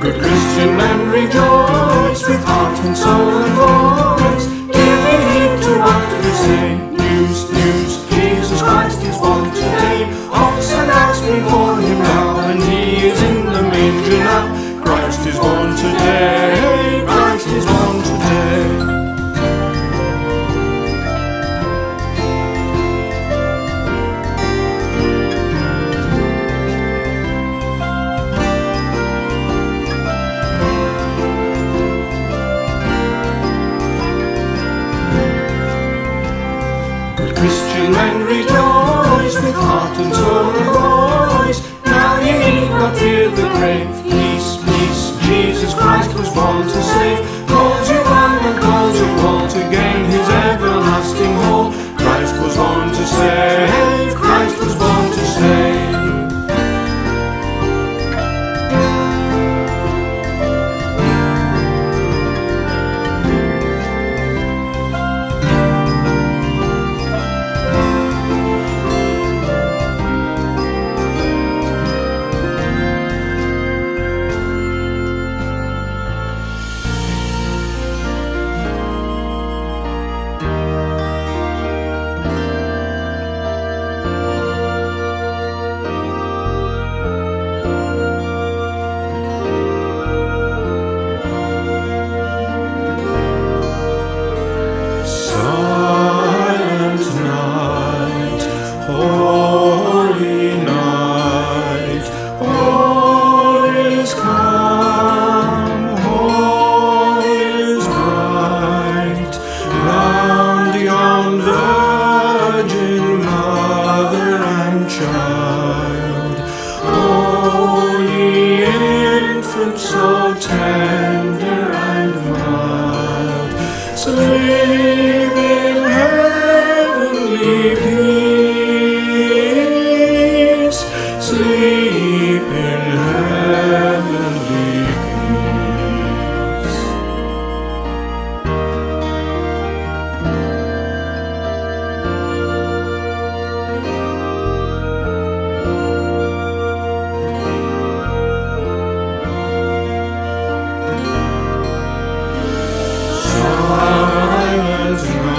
Good Christian men rejoice with heart and soul and voice. was wrong.